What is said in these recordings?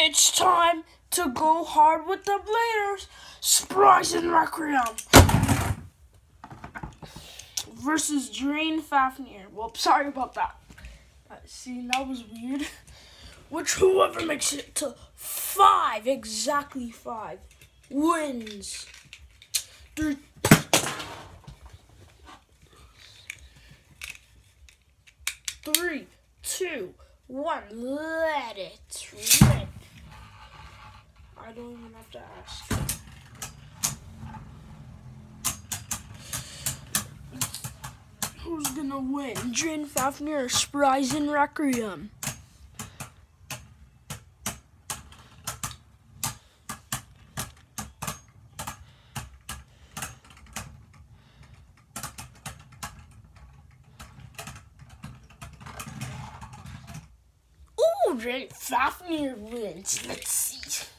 It's time to go hard with the Bladers. Spryzen Requiem versus Drain Fafnir. Well, sorry about that. Uh, see, that was weird. Which whoever makes it to five, exactly five, wins. Three. Two, one, let it. I don't even have to ask. Who's gonna win? Drain Fafnir or Spryzen Requiem? Fafnir wins. Let's see.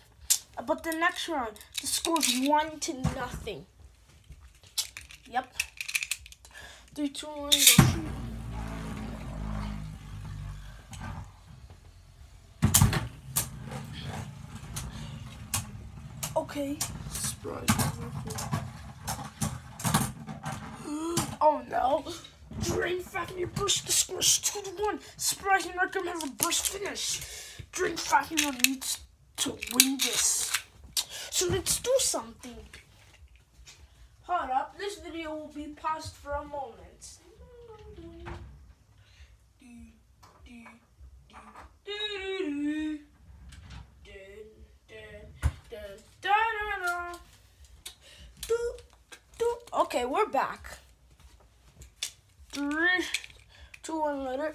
But the next round, the score's one to nothing. Yep. Three, two, one, go. Okay. Surprise. Oh no. Drain Fafnir burst the scores 2 to 1. Surprising Markham has a burst finish. Drain Fafnir needs to win this. So let's do something. Hold up, this video will be paused for a moment. Okay, we're back. Three, two, one, letter.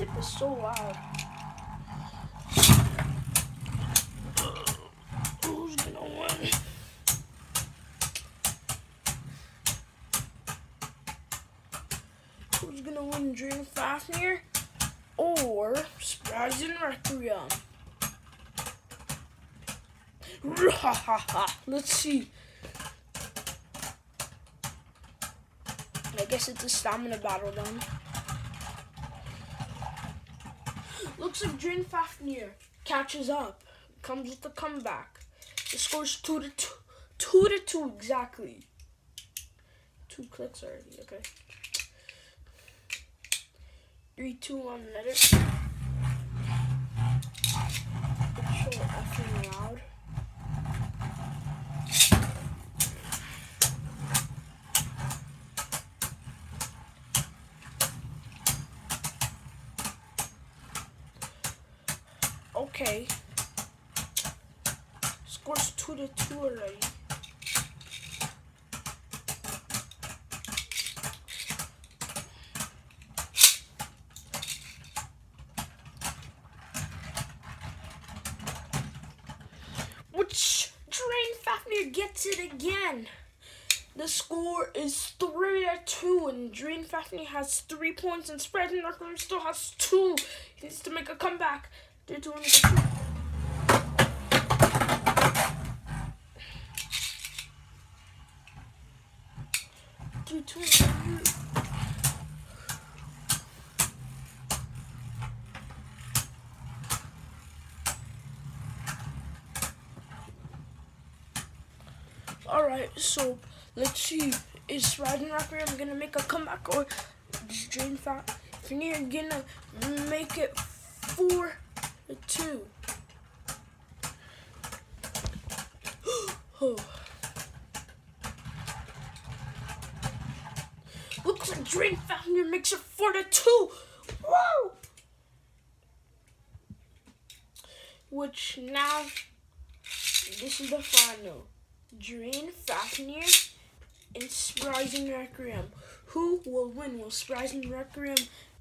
This tip is so loud. Who's gonna win? Who's gonna win Drain Fafnir or Spryzen Requiem? Let's see. I guess it's a stamina battle then. Looks like Drain Fafnir catches up, comes with the comeback. The score's two to two, two to two exactly. Two clicks already. Okay. Three, two, one, let it. It's effing loud. Okay. Scores two to two already. Which Drain Fafnir gets it again. The score is three to two, and Drain Fafnir has three points, and Spryzen Requiem still has two. He needs to make a comeback. Doing it. Three, two, one. Alright, so let's see. Is Riding Requiem gonna make a comeback or Drain Fat Fafnir gonna make it four to two? oh. Looks like Drain Fafnir makes it four to two. Whoa! Which now this is the final. Drain Fafnir and Spryzen Requiem. Who will win? Will Spryzen Requiem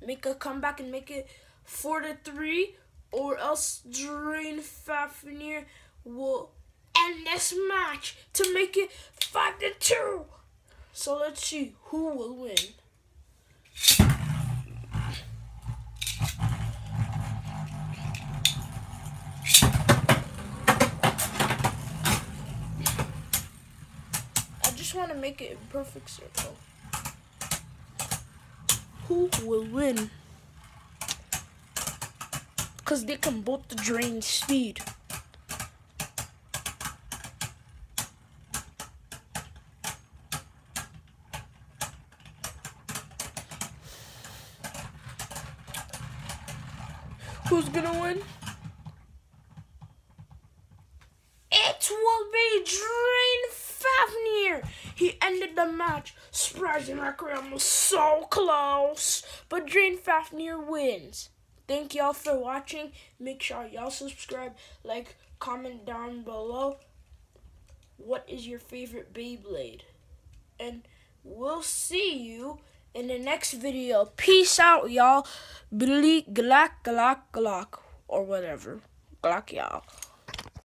make a comeback and make it four to three? Or else Drain Fafnir will end this match to make it five to two. So let's see who will win. I just want to make it a perfect circle. Who will win? Because they can both drain speed. Who's gonna win? It will be Drain Fafnir. He ended the match. Spryzen Requiem was so close, but Drain Fafnir wins. Thank y'all for watching. Make sure y'all subscribe, like, comment down below. What is your favorite Beyblade? And we'll see you in the next video. Peace out, y'all. Bleak, glock, glock, glock, or whatever. Glock, y'all.